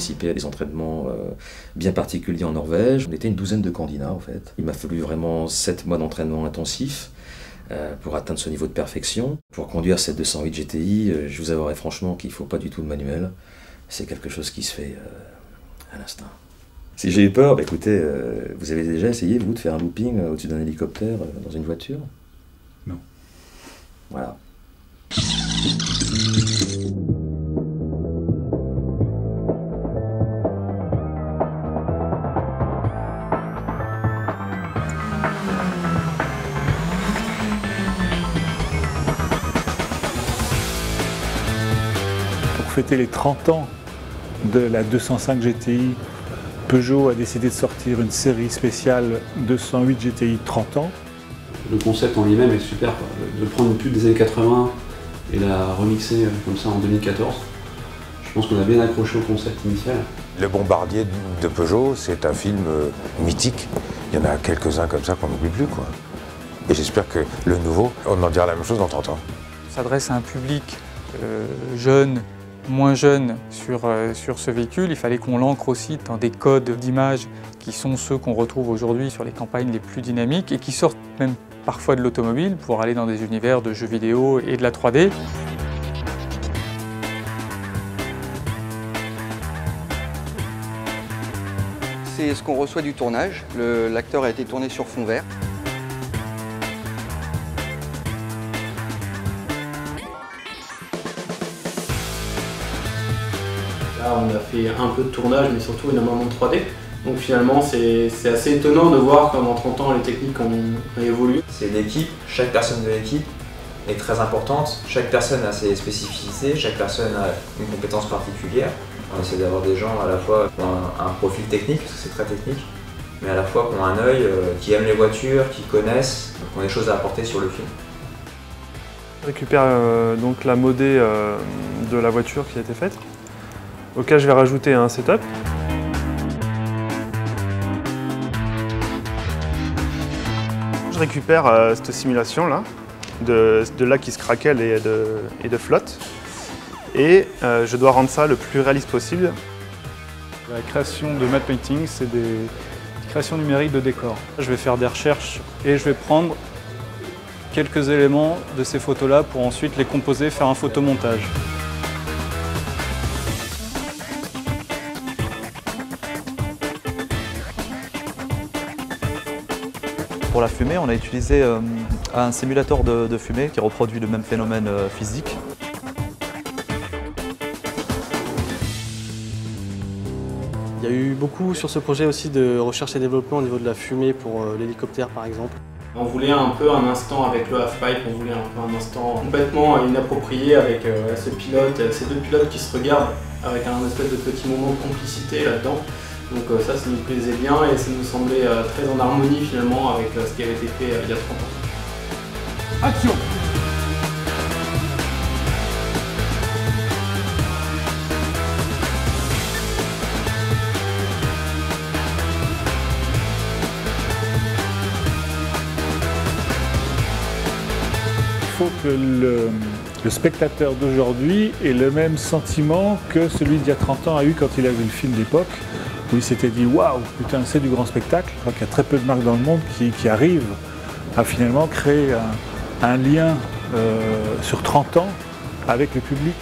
participé à des entraînements bien particuliers en Norvège. On était une douzaine de candidats en fait. Il m'a fallu vraiment 7 mois d'entraînement intensif pour atteindre ce niveau de perfection. Pour conduire cette 208 GTI, je vous avouerai franchement qu'il ne faut pas du tout de manuel. C'est quelque chose qui se fait à l'instinct. Si j'ai eu peur, bah écoutez, euh, vous avez déjà essayé, vous, de faire un looping euh, au-dessus d'un hélicoptère euh, dans une voiture? Non. Voilà. Pour fêter les 30 ans de la 205 GTI Peugeot a décidé de sortir une série spéciale 208 GTI 30 ans. Le concept en lui-même est super, de prendre une pub des années 80 et la remixer comme ça en 2014. Je pense qu'on a bien accroché au concept initial. Le Bombardier de Peugeot, c'est un film euh, mythique. Il y en a quelques-uns comme ça qu'on n'oublie plus. Quoi. Et j'espère que le nouveau, on en dira la même chose dans 30 ans. s'adresse à un public euh, jeune, moins jeune sur, euh, sur ce véhicule, il fallait qu'on l'ancre aussi dans des codes d'image qui sont ceux qu'on retrouve aujourd'hui sur les campagnes les plus dynamiques et qui sortent même parfois de l'automobile pour aller dans des univers de jeux vidéo et de la 3D. C'est ce qu'on reçoit du tournage. L'acteur a été tourné sur fond vert. On a fait un peu de tournage, mais surtout énormément de 3D. Donc finalement, c'est assez étonnant de voir comment en 30 ans les techniques ont, évolué. C'est l'équipe, chaque personne de l'équipe est très importante. Chaque personne a ses spécificités, chaque personne a une compétence particulière. On essaie d'avoir des gens à la fois qui ont un, profil technique, parce que c'est très technique, mais à la fois qui ont un œil, euh, qui aiment les voitures, qui connaissent, qui ont des choses à apporter sur le film. Je récupère euh, donc la modée euh, de la voiture qui a été faite auquel je vais rajouter un setup. Je récupère euh, cette simulation là, de, de lac qui se craquelle et de, et de flotte. Et euh, je dois rendre ça le plus réaliste possible. La création de matte painting, c'est des créations numériques de décors. Je vais faire des recherches et je vais prendre quelques éléments de ces photos-là pour ensuite les composer, faire un photomontage. Pour la fumée, on a utilisé euh, un simulateur de, fumée qui reproduit le même phénomène euh, physique. Il y a eu beaucoup sur ce projet aussi de recherche et développement au niveau de la fumée pour euh, l'hélicoptère par exemple. On voulait un peu un instant avec le half-pipe, on voulait un peu un instant complètement inapproprié avec ce pilote, ces deux pilotes qui se regardent avec un espèce de petit moment de complicité là-dedans. Donc euh, ça, ça nous plaisait bien et ça nous semblait euh, très en harmonie finalement avec euh, ce qui avait été fait il y a 30 ans. Action Il faut que le, le spectateur d'aujourd'hui ait le même sentiment que celui d'il y a 30 ans a eu quand il a vu le film d'époque où il s'était dit waouh, putain, c'est du grand spectacle. Je crois qu'il y a très peu de marques dans le monde qui, arrivent à finalement créer un, lien euh, sur 30 ans avec le public.